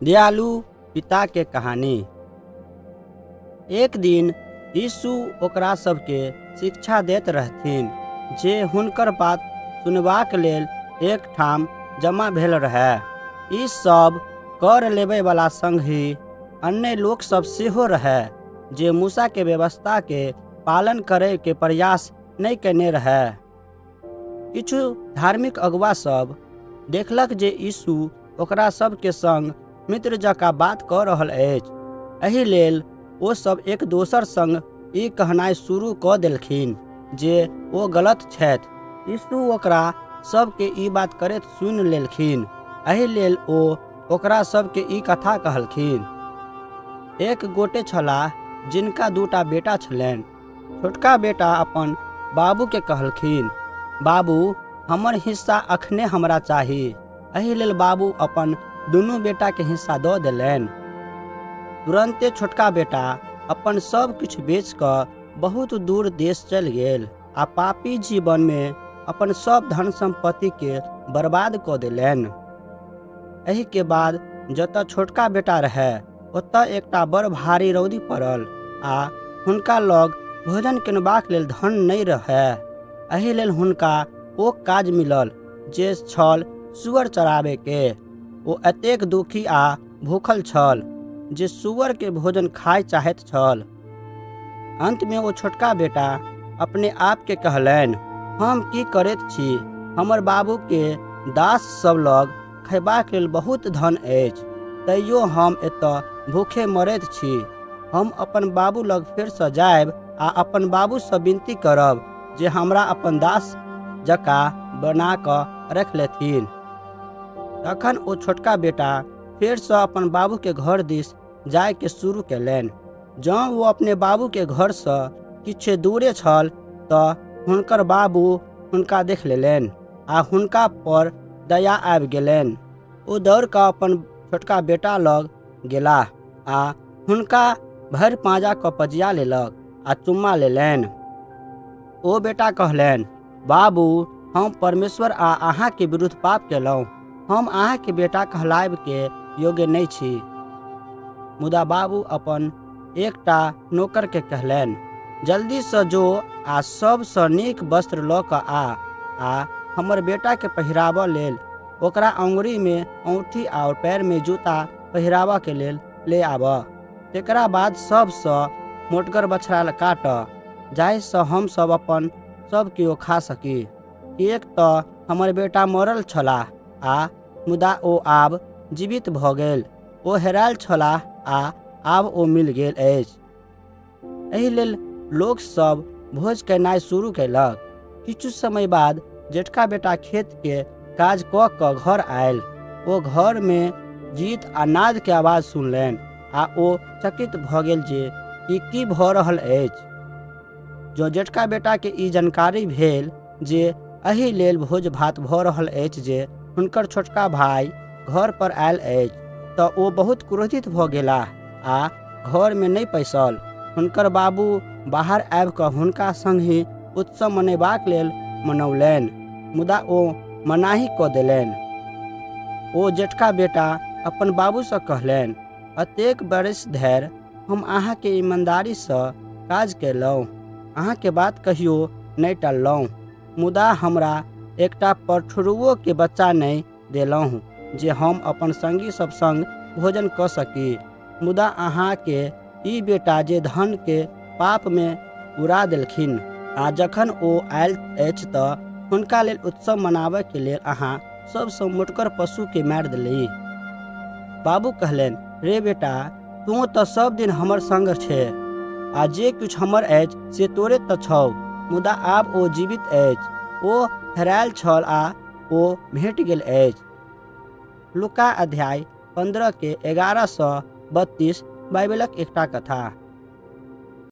दयालु पिता के कहानी। एक दिन यीशु ओकरा सबके शिक्षा दैत रहथिन, जे हुनकर बात सुनबाक लेल एक ठाम जमा भेल रहए। ई सब कर लेबे वाला संग ही अन्य लोक सब सेहो रहए, जे मूसा के व्यवस्था के पालन करे के प्रयास नहि केने रहए। किछु धार्मिक अगुआ सब देखलक जे यीशु ओकरा सबके संग मित्र जकाँ बात कऽ रहल अछि। लेल ओ सब एक दोसर संग ई कहनाइ शुरू कऽ देलखिन जे ओ गलत छथि। यीशु ओकरा सबके ई बात करैत सुनि लेलखिन। एहि लेल ओ ओकरा सबके ई कथा कहलखिन। एक गोटे छलाह जिनका दूटा बेटा छलनि। छोटका बेटा अपन बाबूके कहलखिन, बाबू, हमर हिस्सा अखने हमरा चाही। एहि लेल बाबू अपन दुनू बेटाके हिस्सा दऽ देलनि। तुरंते छोटका बेटा अपन सब किछु बेच कऽ बहुत दूर देश चलि गेल आ पापी जीवनमे अपन सब धन सम्पत्तिके बर्बाद कऽ देलनि। एहिके बाद जतऽ छोटका बेटा रहए ओतऽ एकटा बड़ भारी रौदी पड़ल आ हुनका लग भोजन किनबाक लेल धन नहि रहए एहि लेल हुनका ओ काज मिलल, जे छल सुअर चराबैके। ओ एतेक दुखी आ भूखल छल जे सुअर के भोजन खाय चाहैत छल। अंत में ओ छोटका बेटा अपने आप के कहलनि, हम की करैत छी? हमर बाबू के दास सब लग खयबाक लेल बहुत धन अछि, तैयो हम एतऽ भूखे मरैत छी। हम अपन बाबू लग फेरसँ जायब आ अपन बाबूसँ विनती करब जे हमरा अपन दास जकाँ बना कऽ रख लेथिन। तखन ओ छोटका बेटा फेरसँ अपन बाबूके घर दिस जायके शुरू कयलनि। जँ ओ अपने बाबूके घरसँ किछु दूरे छल, तऽ हुनकर बाबू हुनका देख लेलनि आ हुनका पर दया आबि गेलनि। ओ दौड़ कऽ अपन छोटका बेटा लग गेलाह आ हुनका भरि पाँजा कऽ पजिया लेलक आ चुम्मा लेलनि। ओ बेटा कहलनि, बाबू, हम परमेश्वर आ अहाँके विरुद्ध पाप केलहुँ हम अहाँके बेटा कहलायबके योग्य नहि छी। मुदा बाबू अपन एकटा नौकरके कहलनि, जल्दीसँ जो आ सबसँ नीक वस्त्र लऽ आ आ हमर बेटाके पहिराबऽ लेल ओकरा अङ्गुरीमे औँठी आओर पैरमे जूता पहिराबऽके लेल ले आबऽ। तकरा बाद सबसँ मोटगर बछड़ा काट काटऽ जाहिसँ हमसब अपन सब केओ खा सकी। एक तऽ हमर बेटा मरल छलाह आ मुदा ओ आब जीवित भऽ गेल। ओ हेरायल छलाह आ आब ओ मिल गेल अछि। एहि लेल लोकसभ भोज केनाइ शुरू कयलक किछु समय बाद जेठका बेटा खेतके काज कऽ कऽ घर आयल। ओ घरमे जीत आ नादके आवाज़ सुनलनि आ ओ चकित भऽ गेल जे ई की भऽ रहल अछि। जँ जेठका बेटाके ई जानकारी भेल जे एहि लेल भोज भात भऽ रहल अछि जे हुनकर छोटका भाइ घर पर आयल तऽ ओ बहुत क्रोधित भऽ गेलाह आ घरमे नहि पैसल। हुनकर बाबू बाहर आबि कऽ संग ही उत्सव मनेबाक लेल मनौलनि, मुदा ओ मनाही कऽ देलनि। ओ जेठका बेटा अपन बाबूसँ कहलनि, एतेक बरस धरि हम अहाँके ईमानदारीसँ काज कयलहुँ, अहाँके बात कहियो नहि टललहुँ, मुदा हमरा एकटा पठरुओके बच्चा नहि देलहुँ जे हम अपन संगी सब संग भोजन कऽ सकी। मुदा अहाँके ई बेटा जे धनके पापमे उड़ा देलखिन, आ जखन ओ आयल अछि तऽ हुनका लेल उत्सव मनाबयके लेल अहाँ सबसँ मोटकर पशुके मारि देली बाबू कहलनि, रे बेटा तू तऽ सब दिन हमर संग छै, आ जे किछु हमर अछि से तोरे तऽ छौ, मुदा आब ओ जीवित अछि। ओ हेरायल छल आ ओ भेट गेल अछि। लुका अध्याय पंद्रह के एगारह सौ बत्तीस बाइबलक एकटा कथा।